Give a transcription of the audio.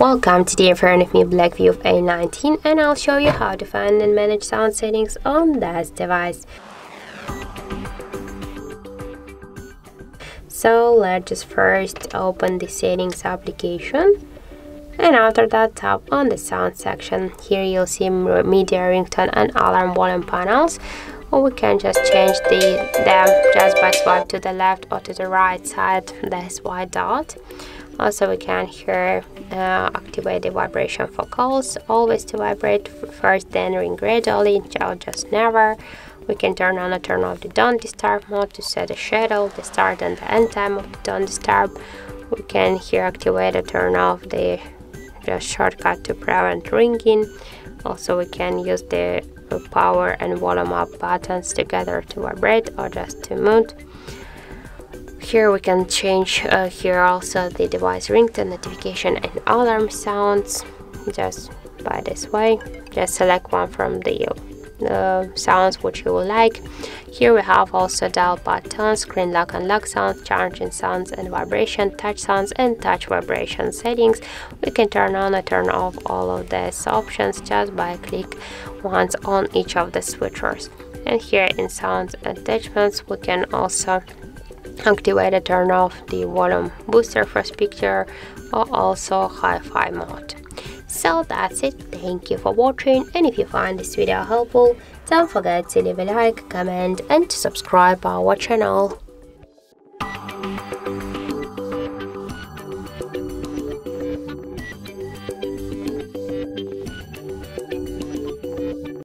Welcome today in front of me Blackview of A90 and I'll show you how to find and manage sound settings on this device. So let's just first open the settings application and after that tap on the sound section. Here you'll see media ringtone and alarm volume panels or we can just change the them just by swipe to the left or to the right side this white dot also we can here uh, activate the vibration for calls always to vibrate first then ring gradually. Just never. We can turn on or turn off the don't disturb mode to set the schedule the start and the end time of the don't disturb. We can here activate or turn off the just shortcut to prevent ringing. Also we can use the power and volume up buttons together to vibrate or just to mute here we can change uh, here also the device ringtone notification and alarm sounds just by this way. Just select one from the uh, sounds which you will like. Here we have also dial buttons screen lock and lock sounds charging sounds and vibration touch sounds and touch vibration settings. We can turn on or turn off all of these options just by click once on each of the switchers. And here in sounds attachments we can also activate and turn off the volume booster for speaker or also hi-fi mode. So that's it. Thank you for watching and if you find this video helpful don't forget to leave a like comment and subscribe our channel